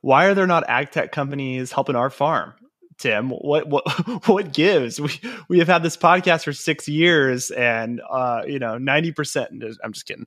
Why are there not ag tech companies helping our farm? Tim, what what what gives? We we have had this podcast for six years, and uh, you know, ninety percent. I'm just kidding.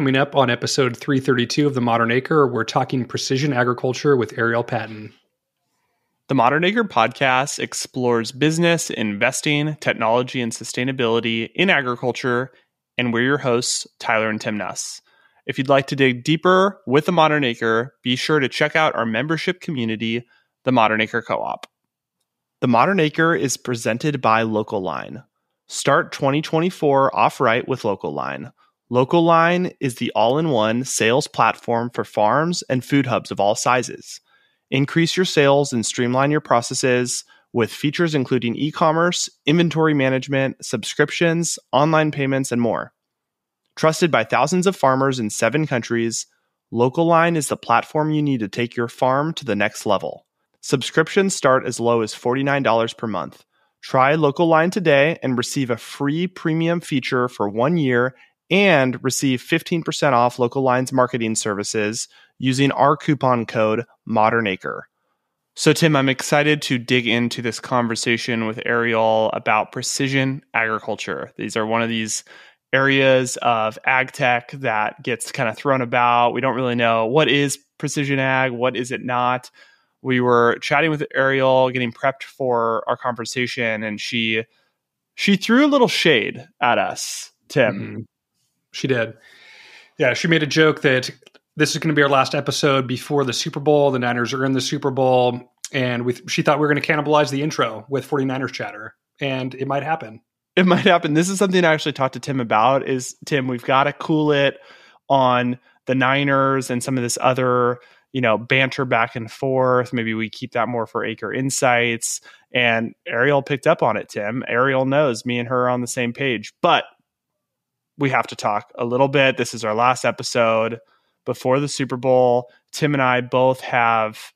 Coming up on episode 332 of The Modern Acre, we're talking precision agriculture with Ariel Patton. The Modern Acre podcast explores business, investing, technology, and sustainability in agriculture, and we're your hosts, Tyler and Tim Nuss. If you'd like to dig deeper with The Modern Acre, be sure to check out our membership community, The Modern Acre Co op. The Modern Acre is presented by Local Line. Start 2024 off right with Local Line. Local Line is the all in one sales platform for farms and food hubs of all sizes. Increase your sales and streamline your processes with features including e commerce, inventory management, subscriptions, online payments, and more. Trusted by thousands of farmers in seven countries, Local Line is the platform you need to take your farm to the next level. Subscriptions start as low as $49 per month. Try Local Line today and receive a free premium feature for one year and receive 15% off local lines marketing services using our coupon code modernacre. So tim i'm excited to dig into this conversation with ariel about precision agriculture. These are one of these areas of ag tech that gets kind of thrown about. We don't really know what is precision ag what is it not. We were chatting with ariel getting prepped for our conversation and she she threw a little shade at us tim. Mm-hmm she did. Yeah, she made a joke that this is going to be our last episode before the Super Bowl. The Niners are in the Super Bowl, and we, she thought we were going to cannibalize the intro with 49ers chatter, and it might happen. It might happen. This is something I actually talked to Tim about. Is Tim, we've got to cool it on the Niners and some of this other you know banter back and forth maybe we keep that more for acre insights and ariel picked up on it tim ariel knows me and her are on the same page but we have to talk a little bit. This is our last episode before the Super Bowl. Tim and I both have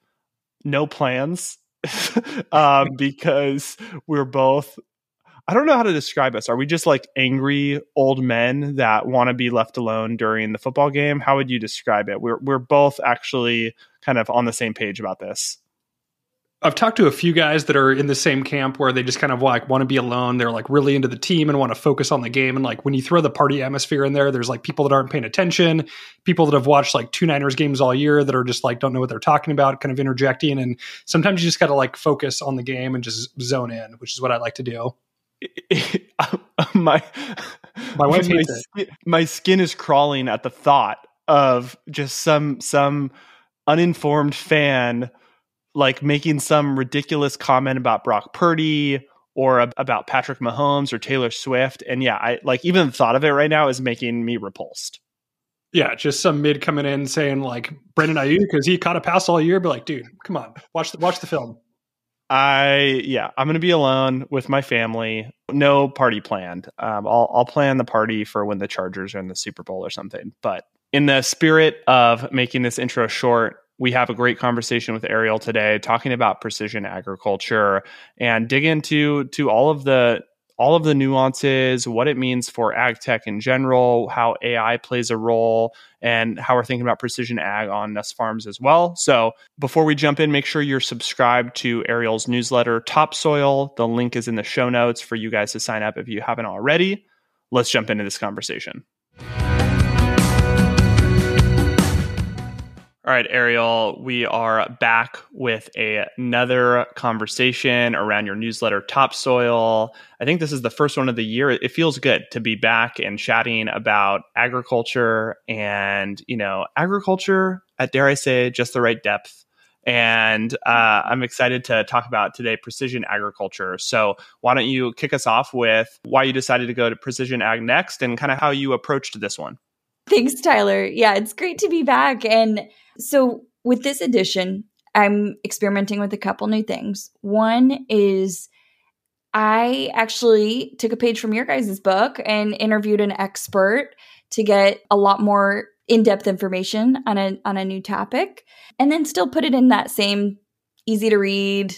no plans um, because we're both. I don't know how to describe us. Are we just like angry old men that want to be left alone during the football game? How would you describe it? We're we're both actually kind of on the same page about this. I've talked to a few guys that are in the same camp where they just kind of like want to be alone. They're like really into the team and want to focus on the game. And like when you throw the party atmosphere in there, there's like people that aren't paying attention, people that have watched like two Niners games all year that are just like don't know what they're talking about, kind of interjecting. And sometimes you just got to like focus on the game and just zone in, which is what I like to do. my my wife my, skin, my skin is crawling at the thought of just some some uninformed fan like making some ridiculous comment about Brock Purdy or about Patrick Mahomes or Taylor Swift. And yeah, I like even the thought of it right now is making me repulsed. Yeah, just some mid coming in saying like Brandon Aiyuk because he caught a pass all year, but like, dude, come on, watch the watch the film. I yeah, I'm gonna be alone with my family. No party planned. Um, I'll I'll plan the party for when the Chargers are in the Super Bowl or something. But in the spirit of making this intro short, we have a great conversation with Ariel today talking about precision agriculture and dig into to all of the all of the nuances, what it means for ag tech in general, how AI plays a role, and how we're thinking about precision ag on Nuss Farms as well. So before we jump in, make sure you're subscribed to Ariel's newsletter, Topsoil. The link is in the show notes for you guys to sign up if you haven't already. Let's jump into this conversation. All right, Ariel, we are back with a, another conversation around your newsletter, Topsoil. I think this is the first one of the year. It feels good to be back and chatting about agriculture and, you know, agriculture at, dare I say, just the right depth. And uh, I'm excited to talk about today precision agriculture. So, why don't you kick us off with why you decided to go to precision ag next and kind of how you approached this one? Thanks, Tyler. Yeah, it's great to be back. And so, with this edition, I'm experimenting with a couple new things. One is I actually took a page from your guys' book and interviewed an expert to get a lot more in-depth information on a on a new topic and then still put it in that same easy to read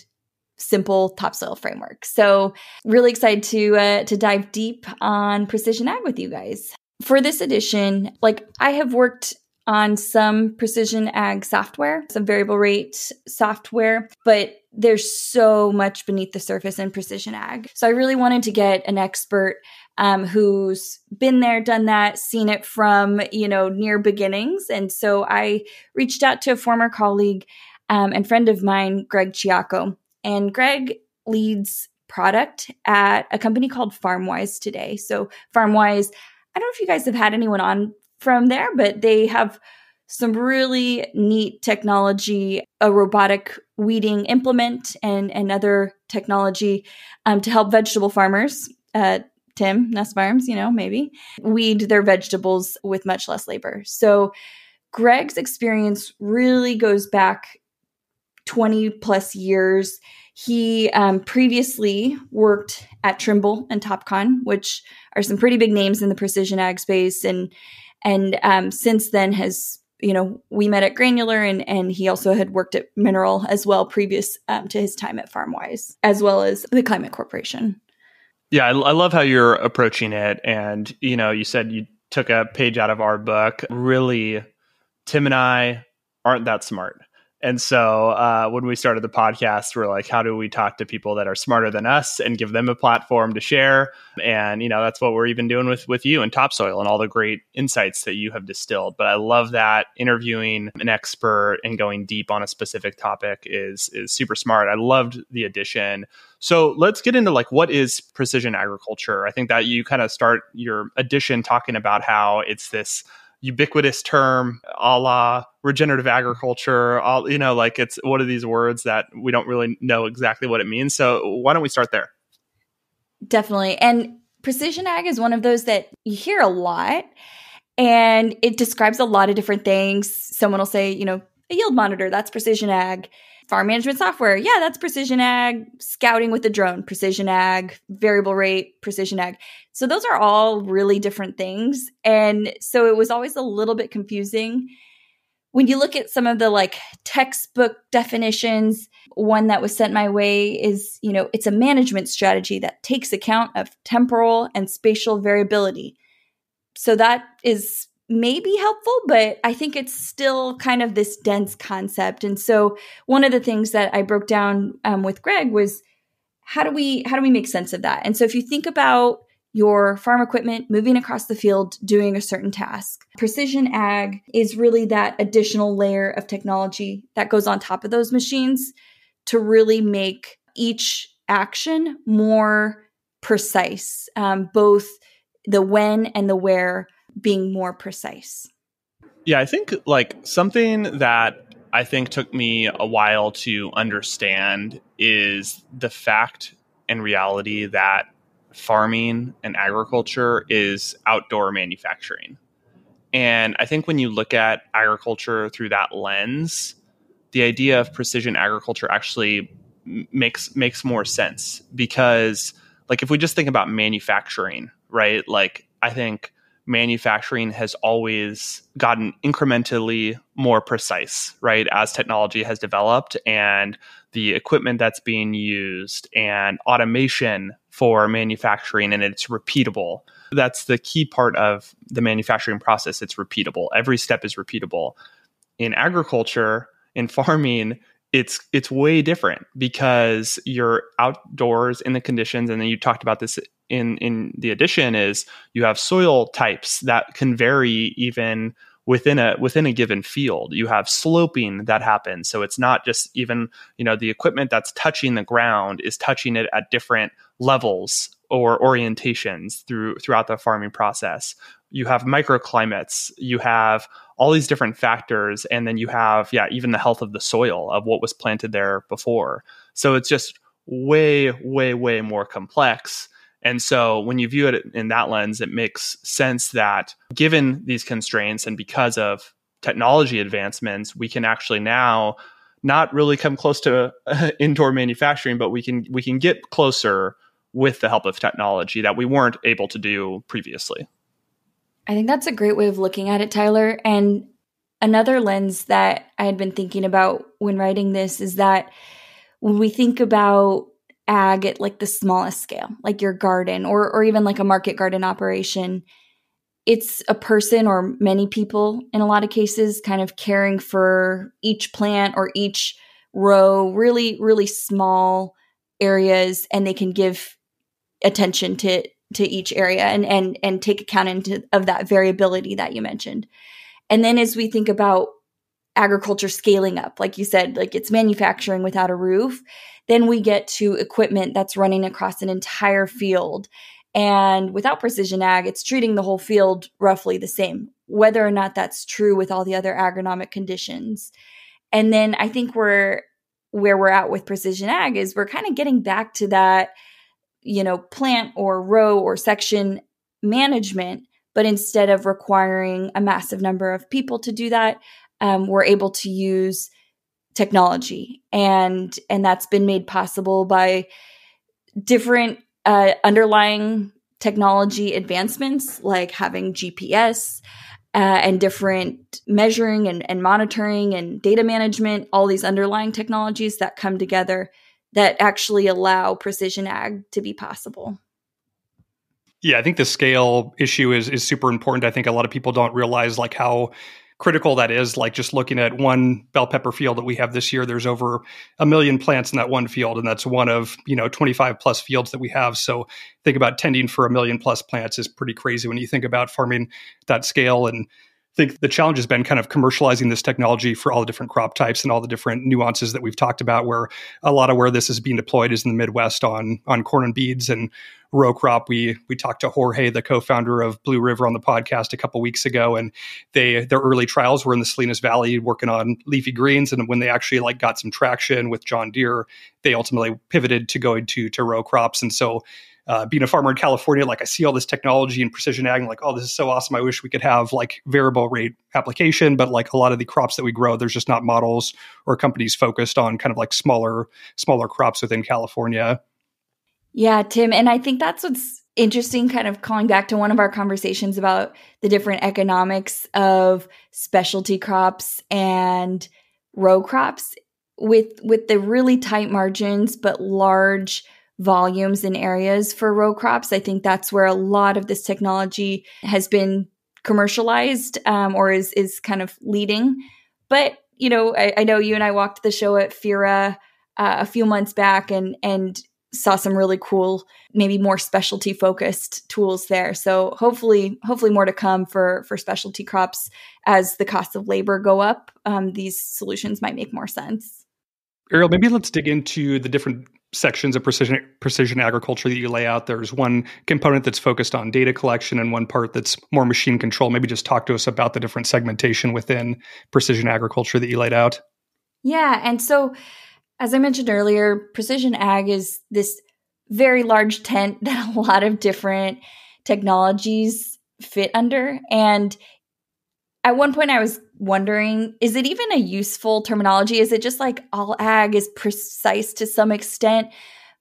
simple topsoil framework. So really excited to uh, to dive deep on precision ag with you guys. For this edition, like I have worked on some precision ag software, some variable rate software, but there's so much beneath the surface in precision ag. So I really wanted to get an expert um, who's been there, done that, seen it from you know near beginnings, and so I reached out to a former colleague um, and friend of mine, Greg Chiocco, and Greg leads product at a company called FarmWise today. So FarmWise, I don't know if you guys have had anyone on from there, but they have some really neat technology, a robotic weeding implement, and, other technology um, to help vegetable farmers. Uh, Tim, Nuss Farms, you know, maybe weed their vegetables with much less labor. So, Greg's experience really goes back 20 plus years. He um, previously worked at Trimble and Topcon, which are some pretty big names in the precision ag space, and and um, since then has you know we met at Granular, and and he also had worked at Mineral as well, previous um, to his time at FarmWise, as well as the Climate Corporation. Yeah, I, I love how you're approaching it, and you know, you said you took a page out of our book. Really, Tim and I aren't that smart. And so uh, when we started the podcast, we're like, how do we talk to people that are smarter than us and give them a platform to share? And you know, that's what we're even doing with with you and Topsoil and all the great insights that you have distilled. But I love that interviewing an expert and going deep on a specific topic is is super smart. I loved the addition. So let's get into like what is precision agriculture. I think that you kind of start your addition talking about how it's this ubiquitous term a la regenerative agriculture all you know like it's one of these words that we don't really know exactly what it means. So why don't we start there? Definitely. And precision ag is one of those that you hear a lot and it describes a lot of different things. Someone will say you know a yield monitor that's precision ag farm management software. Yeah, that's precision ag, scouting with the drone, precision ag, variable rate, precision ag. So those are all really different things. And so it was always a little bit confusing. When you look at some of the like textbook definitions, one that was sent my way is, you know, it's a management strategy that takes account of temporal and spatial variability. So that is may be helpful, but I think it's still kind of this dense concept. And so one of the things that I broke down um, with Greg was how do we how do we make sense of that? And so if you think about your farm equipment moving across the field doing a certain task. Precision ag is really that additional layer of technology that goes on top of those machines to really make each action more precise, um, both the when and the where being more precise. Yeah, I think like something that I think took me a while to understand is the fact and reality that farming and agriculture is outdoor manufacturing. And I think when you look at agriculture through that lens, the idea of precision agriculture actually makes makes more sense because like if we just think about manufacturing, right? Like I think manufacturing has always gotten incrementally more precise, right? As technology has developed and the equipment that's being used and automation for manufacturing and it's repeatable. That's the key part of the manufacturing process. It's repeatable. Every step is repeatable. In agriculture, in farming, it's it's way different because you're outdoors in the conditions and then you talked about this in in the addition is you have soil types that can vary even within a within a given field. You have sloping that happens. So it's not just even you know the equipment that's touching the ground is touching it at different levels or orientations through throughout the farming process. You have microclimates. You have all these different factors and then you have yeah even the health of the soil of what was planted there before. So it's just way way way more complex and so when you view it in that lens, it makes sense that given these constraints and because of technology advancements, we can actually now not really come close to uh, indoor manufacturing, but we can we can get closer with the help of technology that we weren't able to do previously. I think that's a great way of looking at it, Tyler. And another lens that I had been thinking about when writing this is that when we think about ag at like the smallest scale, like your garden or or even like a market garden operation, it's a person or many people in a lot of cases kind of caring for each plant or each row, really really small areas and they can give attention to to each area and and and take account into of that variability that you mentioned. And then as we think about agriculture scaling up, like you said, like it's manufacturing without a roof, then we get to equipment that's running across an entire field. And without precision ag, it's treating the whole field roughly the same, whether or not that's true with all the other agronomic conditions. And then I think we're where we're at with precision ag is we're kind of getting back to that, you know, plant or row or section management but instead of requiring a massive number of people to do that, um, we're able to use technology, and and that's been made possible by different uh, underlying technology advancements, like having GPS. Uh, and different measuring and, and monitoring and data management, all these underlying technologies that come together that actually allow precision ag to be possible. Yeah, I think the scale issue is is super important. I think a lot of people don't realize like how critical that is. Like just looking at one bell pepper field that we have this year, there's over a million plants in that one field, and that's one of you know 25 plus fields that we have. So think about tending for a million plus plants is pretty crazy when you think about farming that scale and think the challenge has been kind of commercializing this technology for all the different crop types and all the different nuances that we've talked about where a lot of where this is being deployed is in the midwest on on corn and beads and row crop. We we talked to jorge the co-founder of blue river on the podcast a couple weeks ago and they their early trials were in the salinas valley working on leafy greens and when they actually like got some traction with john deere they ultimately pivoted to going to to row crops. And so uh, being a farmer in California, like I see all this technology and precision ag, and like, oh, this is so awesome. I wish we could have like variable rate application, but like a lot of the crops that we grow, there's just not models or companies focused on kind of like smaller, smaller crops within California. Yeah, Tim, and I think that's what's interesting. Kind of calling back to one of our conversations about the different economics of specialty crops and row crops with with the really tight margins but large volumes in areas for row crops. I think that's where a lot of this technology has been commercialized um, or is is kind of leading. But you know, I, I know you and I walked the show at FIRA uh, a few months back and and saw some really cool, maybe more specialty focused tools there. So hopefully, hopefully more to come for for specialty crops as the costs of labor go up. Um, these solutions might make more sense. Ariel, maybe let's dig into the different sections of precision precision agriculture that you lay out. There's one component that's focused on data collection and one part that's more machine control. Maybe just talk to us about the different segmentation within precision agriculture that you laid out. Yeah, and so as I mentioned earlier, precision ag is this very large tent that a lot of different technologies fit under and at one point I was wondering is it even a useful terminology? Is it just like all ag is precise to some extent?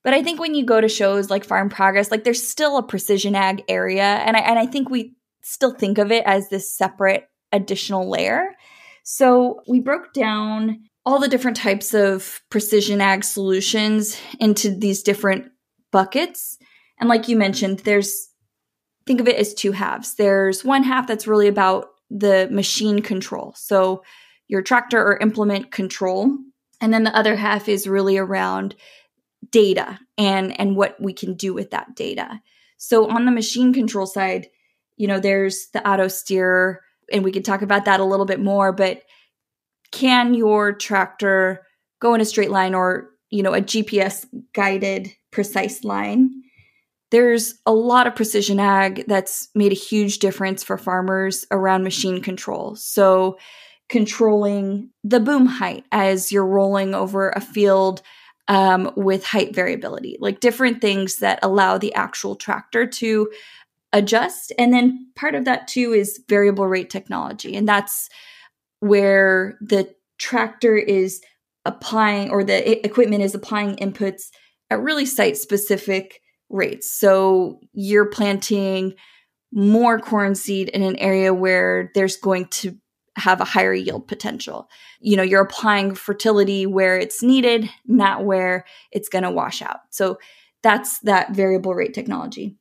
But I think when you go to shows like Farm Progress, like there's still a precision ag area. And I, and I think we still think of it as this separate additional layer. So we broke down all the different types of precision ag solutions into these different buckets. And like you mentioned, there's think of it as two halves. There's one half that's really about the machine control. So your tractor or implement control. And then the other half is really around data and and what we can do with that data. So on the machine control side, you know, there's the auto steer and we could talk about that a little bit more, but can your tractor go in a straight line or, you know, a GPS guided precise line? There's a lot of precision ag that's made a huge difference for farmers around machine control. So, controlling the boom height as you're rolling over a field um, with height variability, like different things that allow the actual tractor to adjust. And then part of that too is variable rate technology. And that's where the tractor is applying or the equipment is applying inputs at really site specific rates. So you're planting more corn seed in an area where there's going to have a higher yield potential. You know, you're applying fertility where it's needed, not where it's going to wash out. So that's that variable rate technology.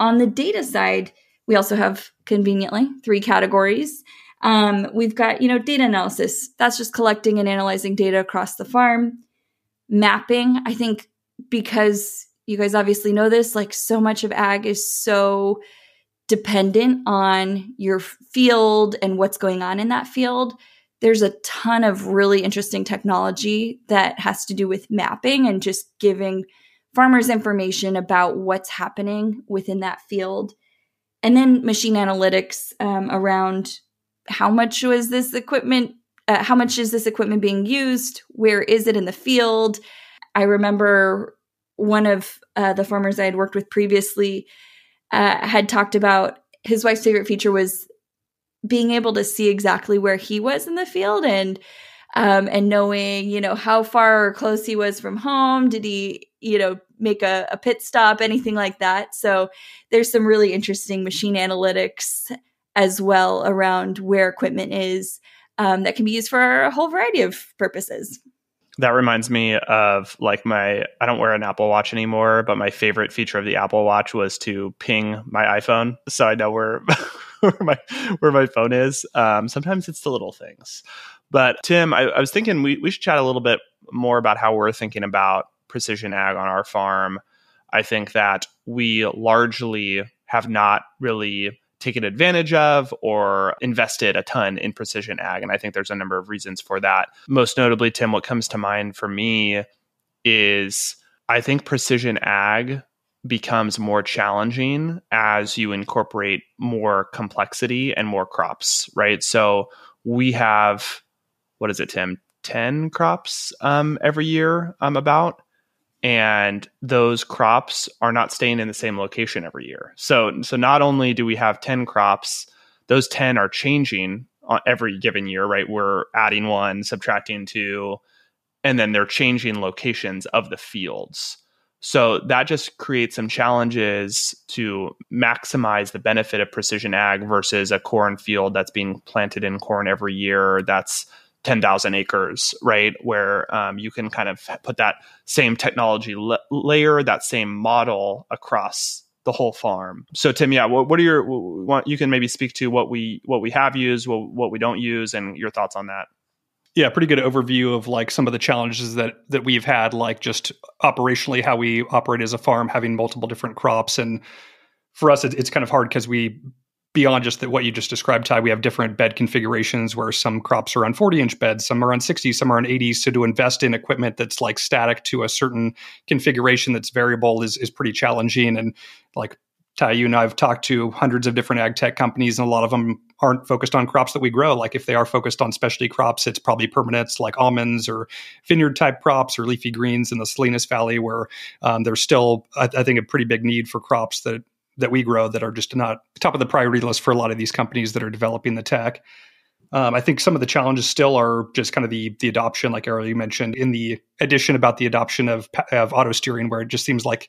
On the data side, we also have conveniently three categories. Um, we've got, you know, data analysis. That's just collecting and analyzing data across the farm. Mapping, I think because you guys obviously know this, like so much of ag is so dependent on your field and what's going on in that field. There's a ton of really interesting technology that has to do with mapping and just giving farmers information about what's happening within that field. And then machine analytics um, around how much was this equipment, uh, how much is this equipment being used? Where is it in the field? I remember one of uh, the farmers I had worked with previously uh, had talked about his wife's favorite feature was being able to see exactly where he was in the field and um, and knowing you know how far or close he was from home. Did he you know make a, a pit stop anything like that? So there's some really interesting machine analytics as well around where equipment is um, that can be used for a whole variety of purposes that reminds me of like my I don't wear an Apple Watch anymore, but my favorite feature of the Apple Watch was to ping my iPhone so I know where where my where my phone is. Um, sometimes it's the little things. But Tim, I, I was thinking we, we should chat a little bit more about how we're thinking about precision ag on our farm. I think that we largely have not really taken advantage of or invested a ton in precision ag. And I think there's a number of reasons for that. Most notably, Tim, what comes to mind for me is I think precision ag becomes more challenging as you incorporate more complexity and more crops, right? So we have, what is it, Tim? 10 crops um, every year, um, about and those crops are not staying in the same location every year. So so not only do we have 10 crops, those 10 are changing every given year, right? We're adding one, subtracting two, and then they're changing locations of the fields. So that just creates some challenges to maximize the benefit of precision ag versus a corn field that's being planted in corn every year that's 10,000 acres, right? Where um, you can kind of put that same technology layer, that same model across the whole farm. So Tim, yeah, what, what are your, what, you can maybe speak to what we, what we have used, what, what we don't use and your thoughts on that. Yeah, pretty good overview of like some of the challenges that that we've had, like just operationally how we operate as a farm, having multiple different crops, and for us, it, it's kind of hard because we beyond just that what you just described ty we have different bed configurations where some crops are on 40 inch beds some are on 60 some are on 80 so to invest in equipment that's like static to a certain configuration that's variable is, is pretty challenging. And like ty you and i've talked to hundreds of different ag tech companies and a lot of them aren't focused on crops that we grow. Like if they are focused on specialty crops it's probably permanents like almonds or vineyard type crops or leafy greens in the salinas valley where um, there's still I, I think a pretty big need for crops that that we grow that are just not top of the priority list for a lot of these companies that are developing the tech. Um, I think some of the challenges still are just kind of the the adoption, like I already mentioned, in the addition about the adoption of of auto steering, where it just seems like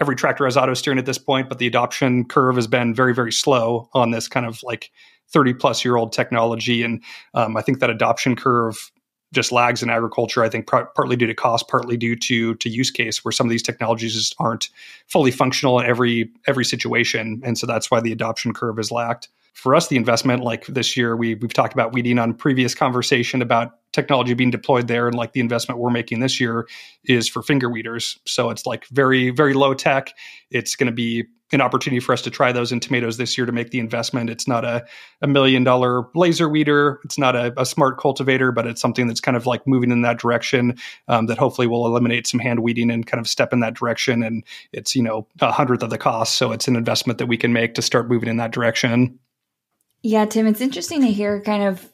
every tractor has auto steering at this point, but the adoption curve has been very very slow on this kind of like 30 plus year old technology, and um, I think that adoption curve just lags in agriculture. I think partly due to cost, partly due to to use case, where some of these technologies just aren't fully functional in every every situation, and so that's why the adoption curve is lacked. For us, the investment, like this year, we we've talked about weeding on previous conversation about technology being deployed there, and like the investment we're making this year is for finger weeders. So it's like very very low tech. It's going to be an opportunity for us to try those in tomatoes this year to make the investment. It's not a, a million dollar laser weeder. It's not a, a, smart cultivator, but it's something that's kind of like moving in that direction um, that hopefully will eliminate some hand weeding and kind of step in that direction. And it's, you know, a hundredth of the cost. So it's an investment that we can make to start moving in that direction. Yeah, Tim, it's interesting to hear kind of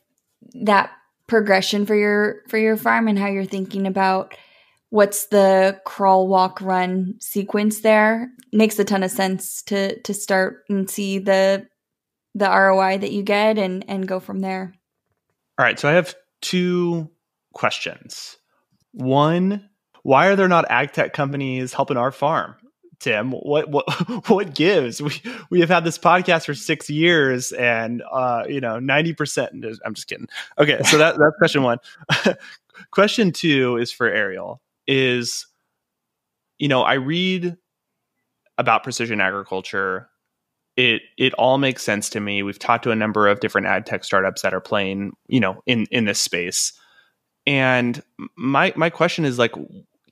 that progression for your for your farm and how you're thinking about what's the crawl walk run sequence there makes a ton of sense to to start and see the the ROI that you get and and go from there. All right, so I have two questions. One, why are there not ag tech companies helping our farm? Tim? What what what gives? We we have had this podcast for six years, and uh, you know, ninety percent. I'm just kidding. Okay, so that that's question one. question two is for Ariel. Is you know, I read about precision agriculture. It it all makes sense to me. We've talked to a number of different ag tech startups that are playing, you know, in in this space. And my my question is like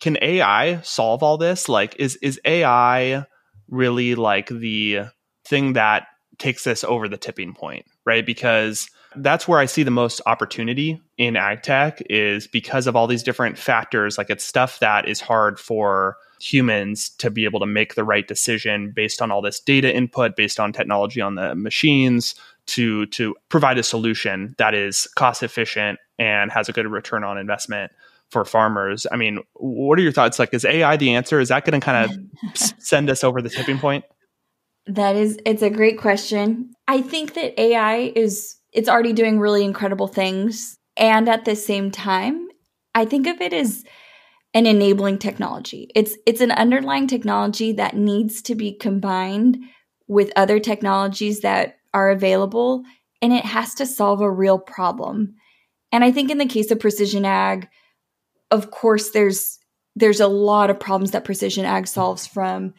can AI solve all this? Like, is is AI really like the thing that takes this over the tipping point, right? Because that's where I see the most opportunity in ag tech is because of all these different factors. Like, it's stuff that is hard for humans to be able to make the right decision based on all this data input, based on technology on the machines to to provide a solution that is cost efficient and has a good return on investment for farmers. I mean, what are your thoughts? Like, is AI the answer? Is that going to kind of send us over the tipping point? That is, it's a great question. I think that AI is, it's already doing really incredible things. And at the same time, I think of it as an enabling technology. It's, it's an underlying technology that needs to be combined with other technologies that are available, and it has to solve a real problem. And I think in the case of precision ag, of course there's there's a lot of problems that precision ag solves from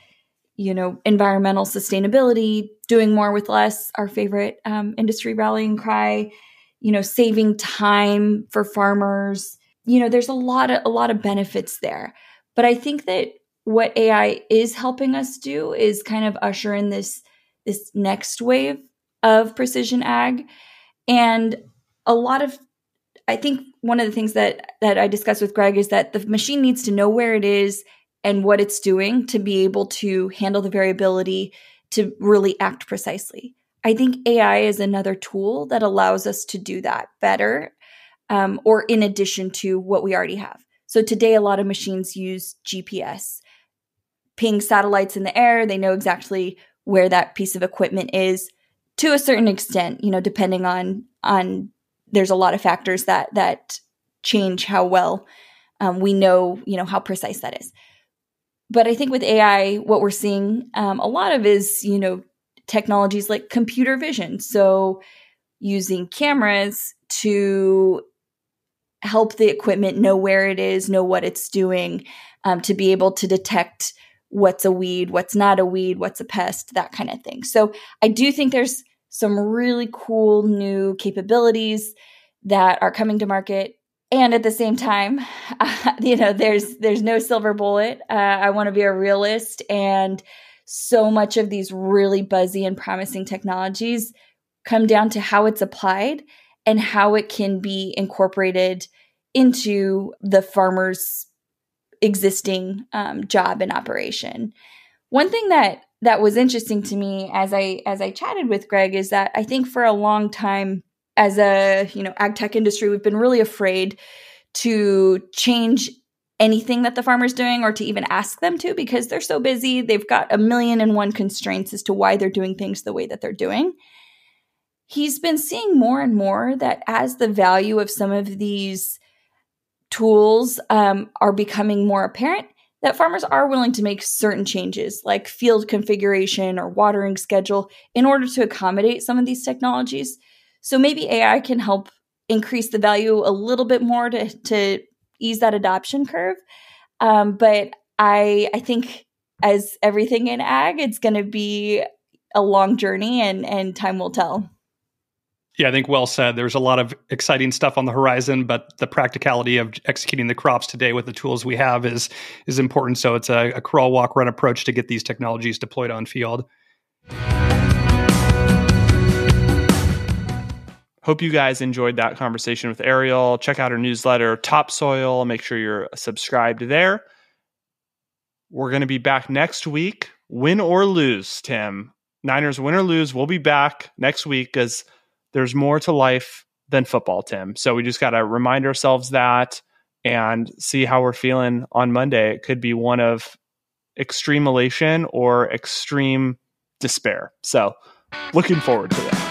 you know environmental sustainability doing more with less our favorite um, industry rallying cry you know saving time for farmers. You know there's a lot of a lot of benefits there. But i think that what ai is helping us do is kind of usher in this this next wave of precision ag. And a lot of I think one of the things that that I discussed with Greg is that the machine needs to know where it is and what it's doing to be able to handle the variability to really act precisely. I think AI is another tool that allows us to do that better um, or in addition to what we already have. So today, a lot of machines use GPS, ping satellites in the air. They know exactly where that piece of equipment is to a certain extent, you know, depending on on there's a lot of factors that that change how well um, we know you know how precise that is but i think with ai what we're seeing um, a lot of is you know technologies like computer vision. So using cameras to help the equipment know where it is know what it's doing um, to be able to detect what's a weed what's not a weed what's a pest that kind of thing. So i do think there's some really cool new capabilities that are coming to market and at the same time uh, you know there's there's no silver bullet. Uh, i want to be a realist and so much of these really buzzy and promising technologies come down to how it's applied and how it can be incorporated into the farmer's existing um, job and operation. One thing that that was interesting to me as I as I chatted with Greg is that I think for a long time as a you know ag tech industry we've been really afraid to change anything that the farmer's doing or to even ask them to because they're so busy they've got a million and one constraints as to why they're doing things the way that they're doing he's been seeing more and more that as the value of some of these tools um, are becoming more apparent that farmers are willing to make certain changes like field configuration or watering schedule in order to accommodate some of these technologies. So maybe AI can help increase the value a little bit more to, to ease that adoption curve. Um, but I I think as everything in ag, it's going to be a long journey and and time will tell. Yeah, I think well said. There's a lot of exciting stuff on the horizon, but the practicality of executing the crops today with the tools we have is is important. So it's a, a crawl, walk, run approach to get these technologies deployed on field. Hope you guys enjoyed that conversation with Ariel. Check out our newsletter, Topsoil. Make sure you're subscribed there. We're going to be back next week, win or lose, Tim. Niners win or lose. We'll be back next week because – there's more to life than football, Tim. So we just got to remind ourselves that and see how we're feeling on Monday. It could be one of extreme elation or extreme despair. So looking forward to that.